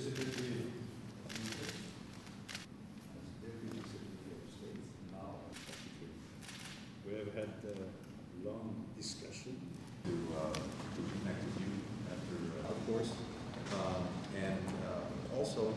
We have had a long discussion. To, uh, to connect with you after, uh, of course, um, and uh, also